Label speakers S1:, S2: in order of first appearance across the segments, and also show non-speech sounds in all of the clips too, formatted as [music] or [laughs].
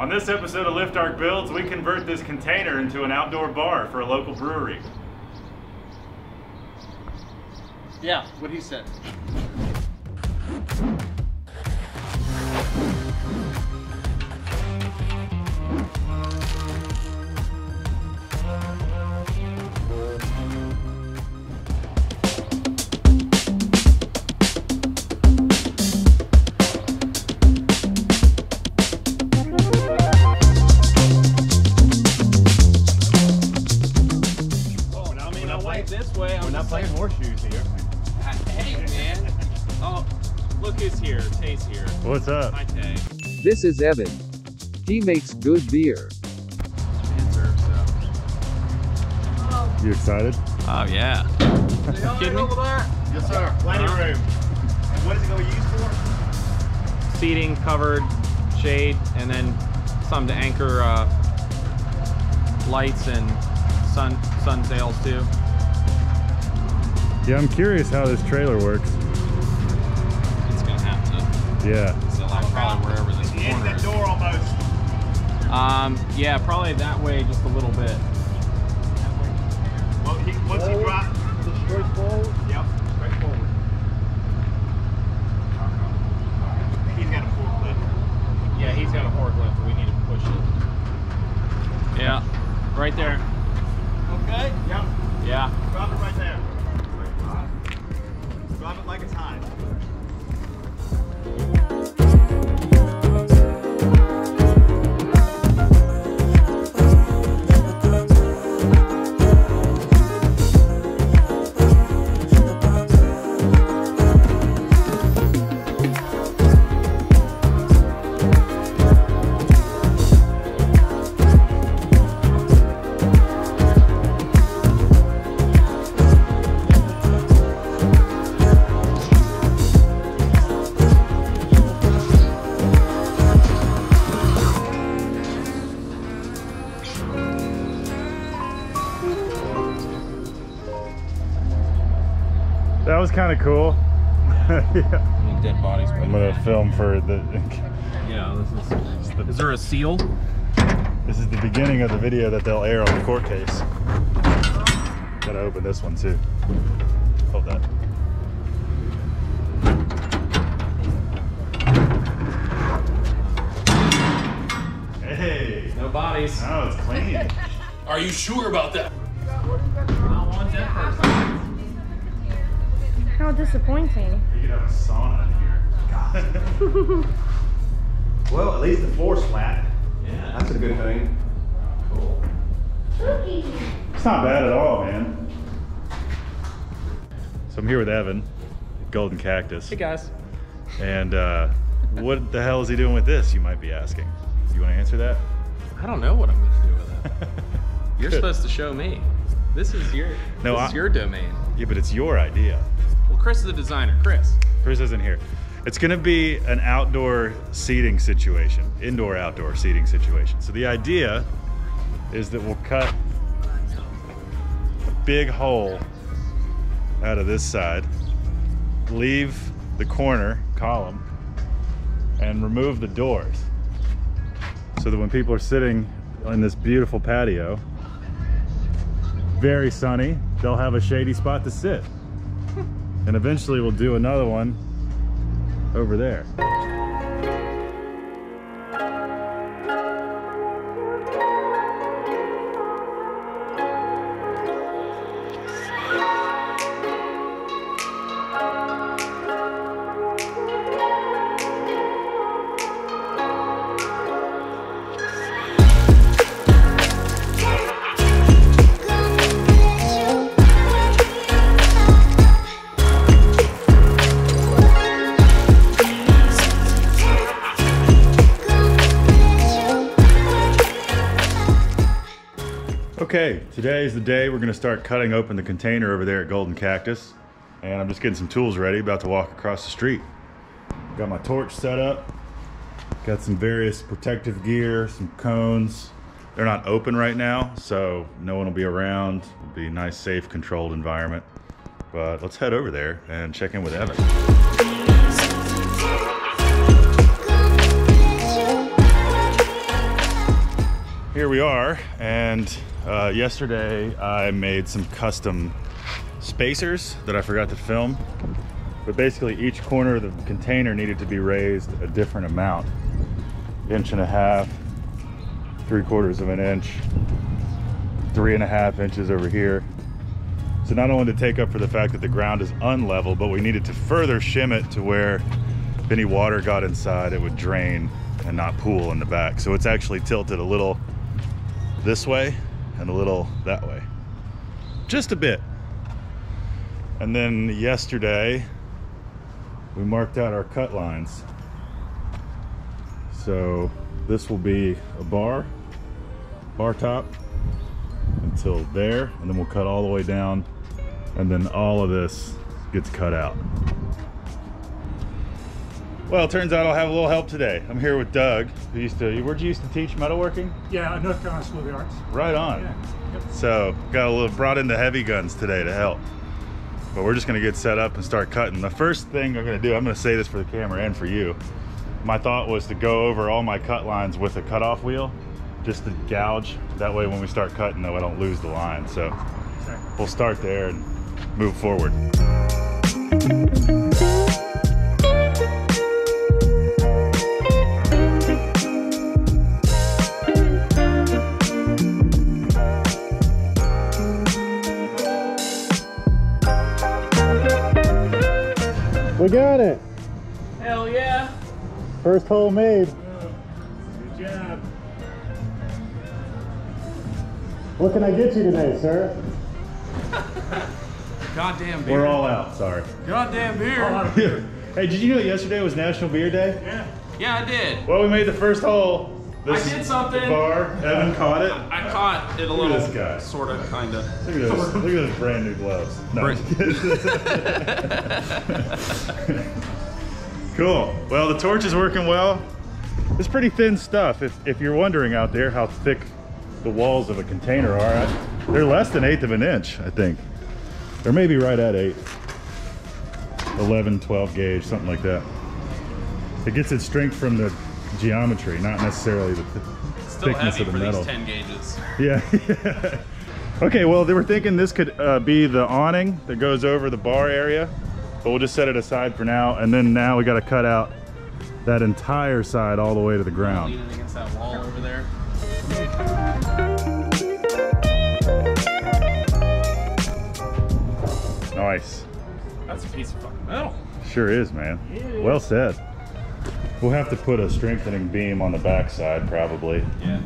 S1: On this episode of Lift Arc Builds, we convert this container into an outdoor bar for a local brewery.
S2: Yeah, what he said.
S1: Playing horseshoes here. [laughs]
S3: hey, man. Oh, look who's here. Tay's here.
S1: What's up?
S3: Hi, Tay.
S4: This is Evan. He makes good beer.
S3: Answer, so.
S1: You excited?
S3: Oh, yeah. Kidding me?
S1: Yes, sir. Plenty of room. And what is it going to be used for?
S3: Seating, covered, shade, and then some to anchor uh, lights and sun sun sails too.
S1: Yeah, I'm curious how this trailer works.
S3: It's gonna have to
S1: Yeah.
S3: sell out probably wherever this corner is.
S1: door almost.
S3: Um, yeah, probably that way just a little bit.
S1: Kind of cool. [laughs] yeah.
S3: Dead bodies.
S1: I'm gonna film for the.
S3: Yeah, this is. [laughs] Is there a seal?
S1: This is the beginning of the video that they'll air on the court case. Gotta open this one too. Hold that. Hey,
S3: No bodies.
S1: now it's clean. [laughs]
S5: Are you sure about that?
S3: Not one dead person.
S6: How disappointing.
S1: You could have a sauna in here. God. [laughs]
S7: Well, at least the floor's flat.
S3: Yeah.
S7: That's a good thing.
S3: Cool.
S1: It's not bad at all, man. So I'm here with Evan, Golden Cactus.
S3: Hey guys.
S1: And uh, what the hell is he doing with this, you might be asking? Do you want to answer that?
S3: I don't know what I'm gonna do with it. [laughs] You're supposed to show me. This is your.
S1: No,
S3: this
S1: I-
S3: is your domain.
S1: Yeah, but it's your idea.
S3: Well, Chris is the designer. Chris.
S1: Chris isn't here. It's going to be an outdoor seating situation, indoor outdoor seating situation. So the idea is that we'll cut a big hole out of this side, leave the corner column, and remove the doors. So that when people are sitting in this beautiful patio, very sunny, they'll have a shady spot to sit. And eventually we'll do another one over there. Today is the day we're gonna start cutting open the container over there at Golden Cactus. And I'm just getting some tools ready, about to walk across the street. Got my torch set up. Got some various protective gear, some cones. They're not open right now, so no one will be around. It'll be a nice, safe, controlled environment. But let's head over there and check in with Evan. here we are. And uh, yesterday I made some custom spacers that I forgot to film. But basically each corner of the container needed to be raised a different amount. Inch and a half, three quarters of an inch, three and a half inches over here. So not only to take up for the fact that the ground is unlevel, but we needed to further shim it to where if any water got inside, it would drain and not pool in the back. So it's actually tilted a little this way and a little that way. Just a bit. And then yesterday, we marked out our cut lines. So this will be a bar, bar top until there, and then we'll cut all the way down, and then all of this gets cut out. Well, it turns out I'll have a little help today. I'm here with Doug, who used to, where'd you used to teach metalworking?
S8: Yeah, North Carolina School of the Arts.
S1: Right on.
S8: Yeah. Yep.
S1: So got a little brought in the heavy guns today to help. But we're just gonna get set up and start cutting. The first thing I'm gonna do, I'm gonna say this for the camera and for you. My thought was to go over all my cut lines with a cutoff wheel, just to gouge. That way when we start cutting though, I don't lose the line. So we'll start there and move forward. Got it.
S3: Hell yeah.
S1: First hole made.
S8: Good job.
S1: What can I get you today, sir? [laughs]
S3: Goddamn beer.
S1: We're all out, sorry.
S3: Goddamn beer.
S1: hey, did you know yesterday was National Beer Day?
S8: Yeah.
S3: Yeah, I did.
S1: Well, we made the first hole. This
S3: I did something.
S1: Bar. Evan caught it.
S3: I caught it a
S1: Look
S3: little.
S1: at this guy.
S3: Sort of, kind of.
S1: Look at those. Look at those brand new gloves. No, I'm just kidding. [laughs] cool. Well, the torch is working well. It's pretty thin stuff. If, if you're wondering out there how thick the walls of a container are, I- they're less than eighth of an inch, I think. Or maybe right at eight. 11, 12 gauge, something like that. It gets its strength from the geometry, not necessarily the th-
S3: Still
S1: thickness
S3: heavy
S1: of the
S3: for
S1: metal.
S3: these 10 gauges.
S1: Yeah. [laughs] okay, well, they were thinking this could uh, be the awning that goes over the bar area, but we'll just set it aside for now. And then now we got to cut out that entire side all the way to the ground.
S3: Against that wall over there.
S1: Nice.
S3: That's a piece of fucking metal.
S1: Sure is, man. Well said. We'll have to put a strengthening beam on the back side probably,
S3: Yeah.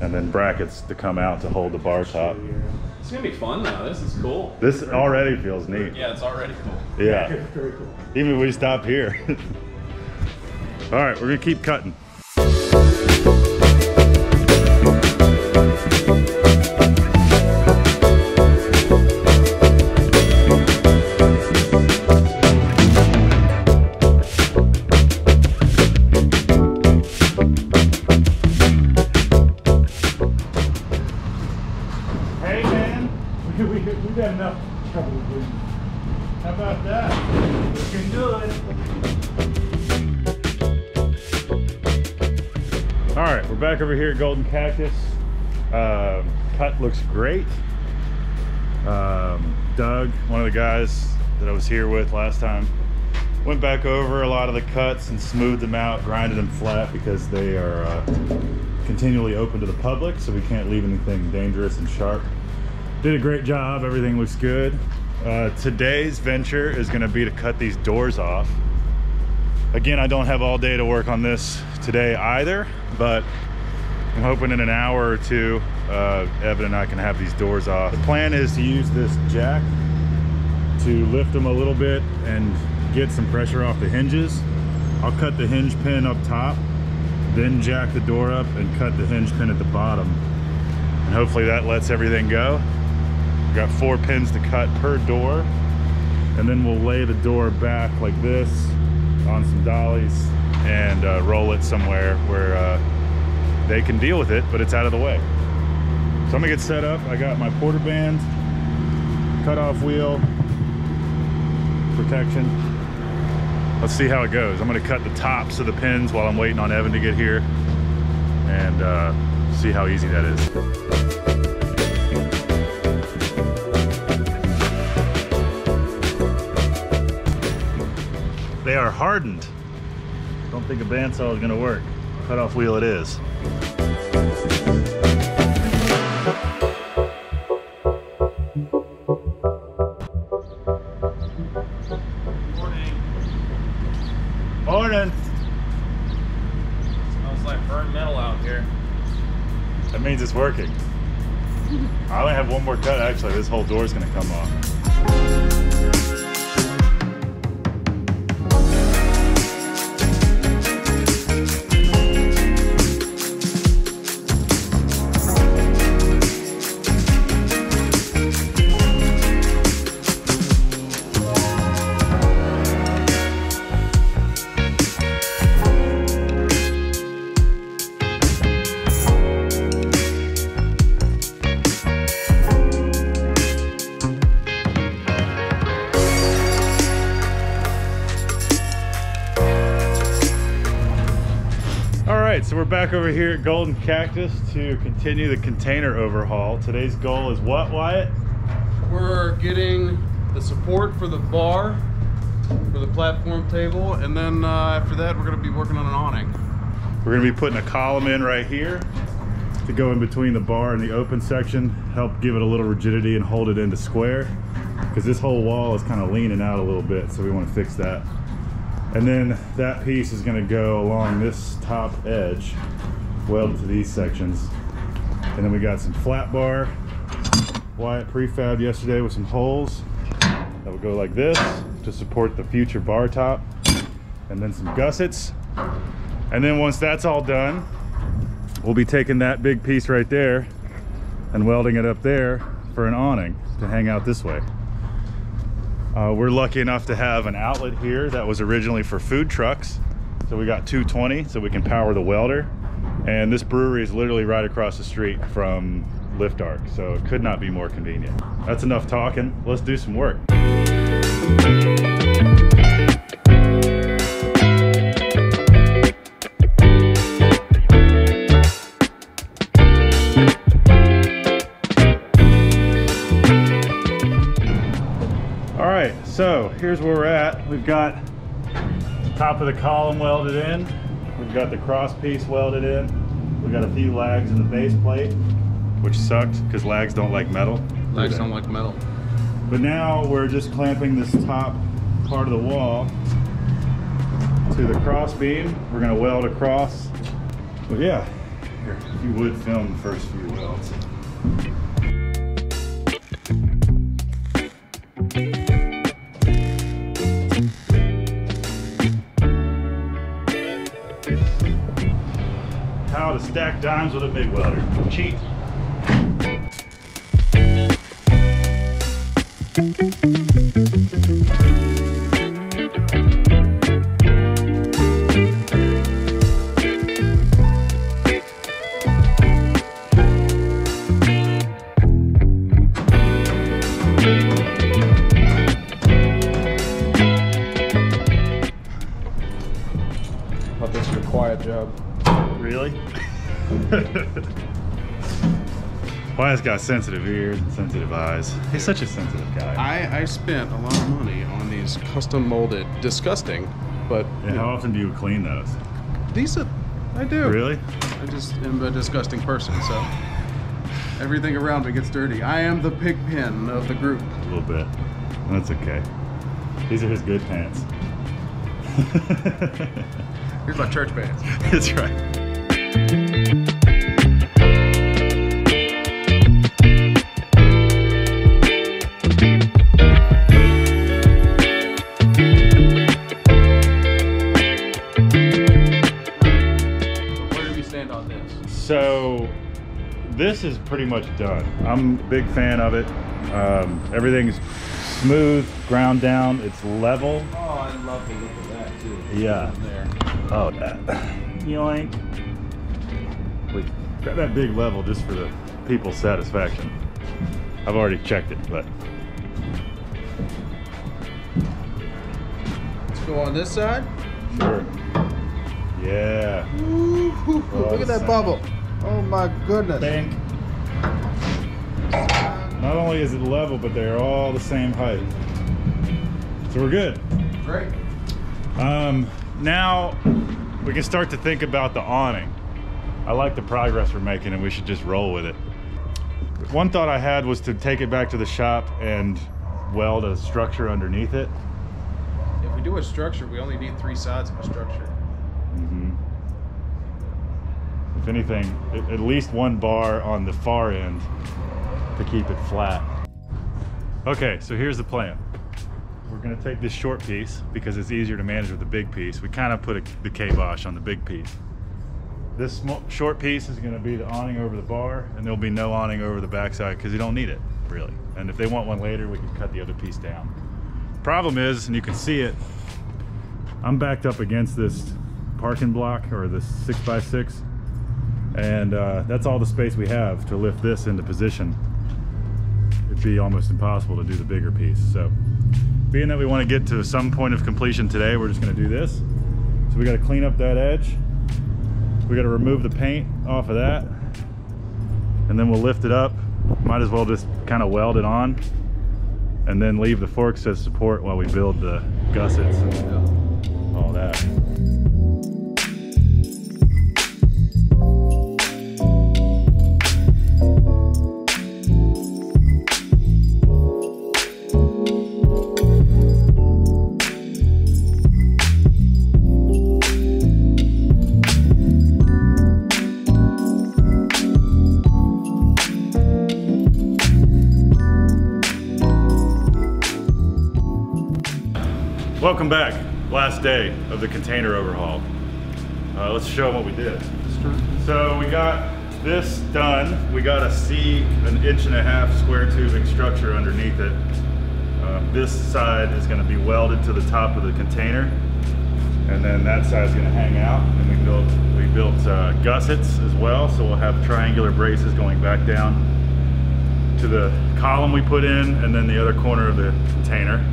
S1: and then brackets to come out to hold the bar top.
S3: It's gonna be fun though. This is cool.
S1: This already feels neat.
S3: Yeah, it's already cool.
S1: Yeah. [laughs]
S8: Very cool.
S1: Even if we stop here. [laughs] All right, we're gonna keep cutting.
S8: Trouble with doing
S1: how about that?
S8: Looking good.
S1: All right, we're back over here at Golden Cactus. Um, cut looks great. Um, Doug, one of the guys that I was here with last time, went back over a lot of the cuts and smoothed them out, grinded them flat because they are uh, continually open to the public, so we can't leave anything dangerous and sharp. Did a great job. Everything looks good. Uh, today's venture is going to be to cut these doors off. Again, I don't have all day to work on this today either, but I'm hoping in an hour or two, uh, Evan and I can have these doors off. The plan is to use this jack to lift them a little bit and get some pressure off the hinges. I'll cut the hinge pin up top, then jack the door up and cut the hinge pin at the bottom. And hopefully that lets everything go. Got four pins to cut per door. And then we'll lay the door back like this on some dollies and uh, roll it somewhere where uh, they can deal with it, but it's out of the way. So I'm gonna get set up. I got my portaband, cutoff wheel, protection. Let's see how it goes. I'm gonna cut the tops of the pins while I'm waiting on Evan to get here and uh, See how easy that is. They are hardened. Don't think a bandsaw is gonna work. Cut off wheel it is. Morning.
S3: Smells like burnt metal out here.
S1: That means it's working. [laughs] I only have one more cut actually. This whole door is gonna come off. Back over here at Golden Cactus to continue the container overhaul. Today's goal is what, Wyatt?
S2: We're getting the support for the bar, for the platform table, and then uh, after that, we're going to be working on an awning.
S1: We're gonna be putting a column in right here to go in between the bar and the open section, help give it a little rigidity and hold it into square. Because this whole wall is kind of leaning out a little bit, so we want to fix that. And then that piece is gonna go along this top edge, welded to these sections. And then we got some flat bar, Wyatt prefab yesterday with some holes that will go like this to support the future bar top. And then some gussets. And then once that's all done, we'll be taking that big piece right there and welding it up there for an awning to hang out this way. Uh, we're lucky enough to have an outlet here that was originally for food trucks. So we got 220 so we can power the welder. And this brewery is literally right across the street from Lift Arc. So it could not be more convenient. That's enough talking. Let's do some work. Got the top of the column welded in. We've got the cross piece welded in. We've got a few lags in the base plate, which sucked because lags don't like metal.
S3: Legs don't like metal.
S1: But now we're just clamping this top part of the wall to the cross beam. We're gonna weld across. But yeah, here, if you would film the first few welds. Dimes with a big welder. Cheat.
S3: Thought this was a quiet job.
S1: Really? [laughs] Wyatt's got sensitive ears and sensitive eyes. He's such a sensitive guy.
S2: I, I spent a lot of money on these custom molded, disgusting, but
S1: Yeah, how often do you clean those?
S2: decent. I do.
S1: Really?
S2: I just am a disgusting person, so everything around me gets dirty. I am the pig pen of the group.
S1: A little bit. That's okay. These are his good pants. [laughs]
S2: Here's my church pants.
S1: That's right.
S3: This
S1: is pretty much done. I'm a big fan of it. Um, everything's smooth, ground down, it's level.
S3: Oh, I love the look of that too.
S1: Yeah.
S3: There.
S1: Oh, that. Yoink. We got that big level just for the people's satisfaction. I've already checked it, but
S2: Let's go on this side.
S1: sure. Yeah.
S2: Ooh, look at
S1: the
S2: that bubble. Oh my goodness.
S1: bank. Not only is it level, but they're all the same height. So we're good.
S2: Great.
S1: Um, now we can start to think about the awning. I like the progress we're making and we should just roll with it. One thought I had was to take it back to the shop and weld a structure underneath it.
S2: If we do a structure, we only need three sides of a structure.
S1: Anything, at- least one bar on the far end to keep it flat. Okay, so here's the plan. We're gonna take this short piece because it's easier to manage with the big piece. We kind of put a, the kibosh on the big piece. This small, short piece is gonna be the awning over the bar and there'll be no awning over the backside because you don't need it, really. And if they want one later, we can cut the other piece down. Problem is, and you can see it, I'm backed up against this parking block or this six by six and uh, that's all the space we have to lift this into position. It'd be almost impossible to do the bigger piece. So being that we want to get to some point of completion today, we're just going to do this. So we got to clean up that edge. We got to remove the paint off of that. And then we'll lift it up. Might as well just kind of weld it on and then leave the forks as support while we build the gussets and all that. Welcome back. Last day of the container overhaul. Uh, let's show them what we did. So we got this done. We got a C, an inch and a half square tubing structure underneath it. Uh, this side is going to be welded to the top of the container, and then that side is going to hang out. And we built we built uh, gussets as well, so we'll have triangular braces going back down to the column we put in, and then the other corner of the container.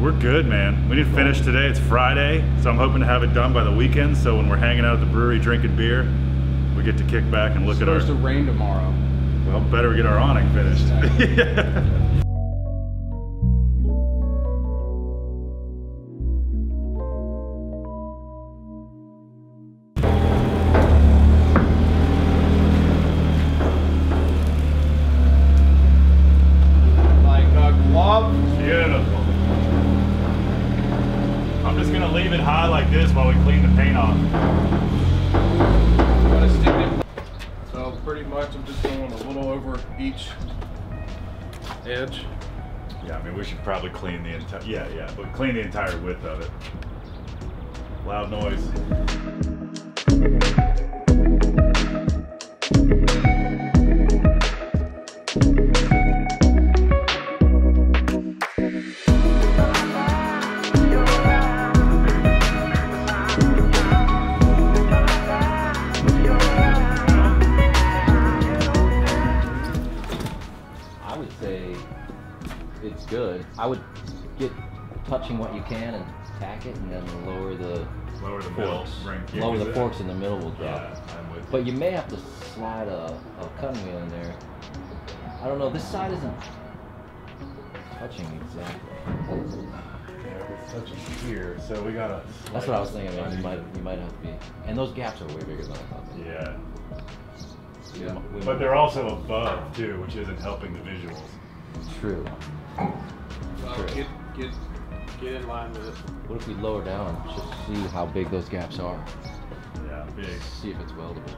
S1: We're good, man. We need to finish today. It's Friday, so I'm hoping to have it done by the weekend. So when we're hanging out at the brewery drinking beer, we get to kick back and look
S2: It's
S1: at our.
S2: supposed to rain tomorrow.
S1: Well, better get our awning finished. Yeah. [laughs] this while we clean the paint off.
S2: Gotta stick it. So pretty much I'm just going a little over each edge.
S1: Yeah, I mean we should probably clean the entire. Yeah, yeah, but clean the entire width of it. Loud noise.
S9: I would get touching what you can and tack it, and then lower the
S1: Lower the
S9: forks.
S1: Bring- yeah,
S9: lower
S1: 'cause
S9: the
S1: it-
S9: forks in the middle will drop.
S1: Yeah, I'm with you.
S9: But you may have to slide a, a cutting wheel in there. I don't know. This side isn't touching exactly.
S1: Yeah, it's touching here, so we gotta.
S9: That's what I was thinking. Man. You might you might have to be. And those gaps are way bigger than I thought. they.
S1: Yeah,
S9: We mi- we
S1: but they're also above too, which isn't helping the visuals.
S9: true.
S2: So
S9: Sure.
S2: Uh, get get get in line with it.
S9: What if we lower down and just see how big those gaps are?
S1: Yeah, big.
S9: See if it's weldable.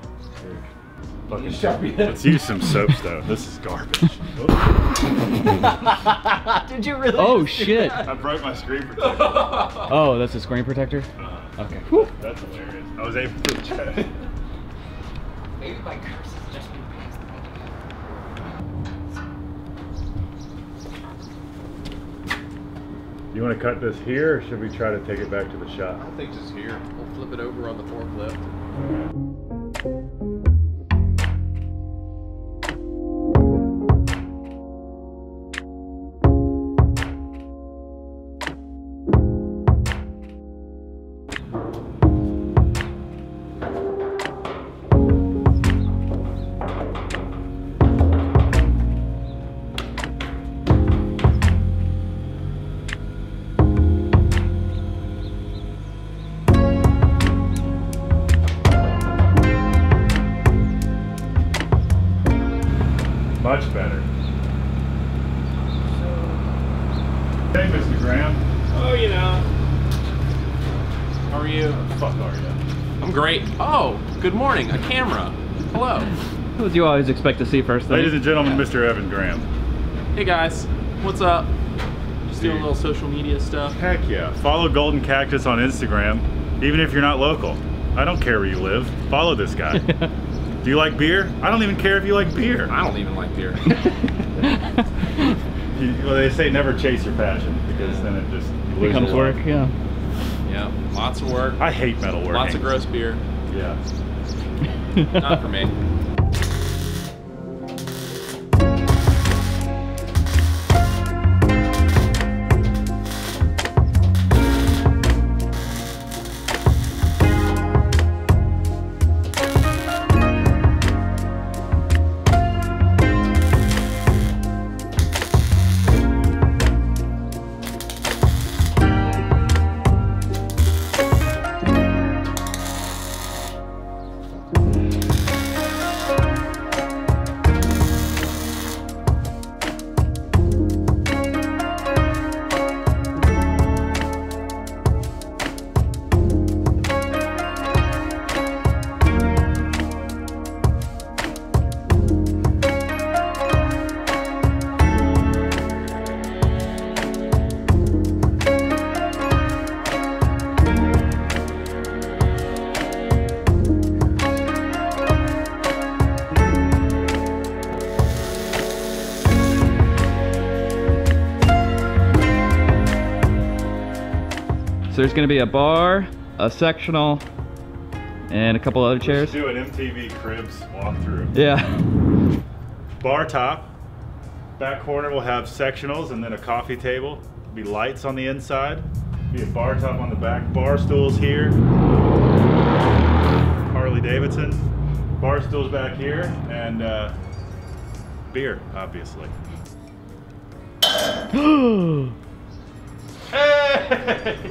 S1: Fucking
S2: Sharpie it.
S1: Let's use some soaps though. This is garbage. [laughs] [laughs]
S9: Did you really?
S10: Oh shit!
S1: I broke my screen protector. [laughs]
S10: Oh, that's a screen protector. Uh-huh. Okay.
S1: That's hilarious. I was able to check.
S9: Maybe my curse is just been passed.
S1: You want to cut this here, or should we try to take it back to the shop?
S2: I think just here. We'll flip it over on the forklift.
S3: I'm great. Oh, good morning. A camera. Hello.
S10: Who would you always expect to see first thing?
S1: Ladies and gentlemen, Mr. Evan Graham.
S3: Hey guys, what's up? Just doing a little social media stuff.
S1: Heck yeah. Follow Golden Cactus on Instagram, even if you're not local. I don't care where you live. Follow this guy. [laughs] Do you like beer? I don't even care if you like beer.
S3: I don't even like beer. [laughs]
S1: You- well, they say never chase your passion because then it just
S10: Becomes work, yeah.
S3: Yeah, lots of work.
S1: I hate metal work.
S3: Lots of gross beer.
S1: Yeah.
S3: Not for me. [laughs]
S10: there's gonna be a bar, a sectional, and a couple other chairs.
S1: Do an MTV Cribs walkthrough.
S10: Yeah.
S1: Bar top. Back corner will have sectionals and then a coffee table. Be lights on the inside. Be a bar top on the back. Bar stools here. Harley Davidson. Bar stools back here and uh, beer, obviously. [gasps] Hey!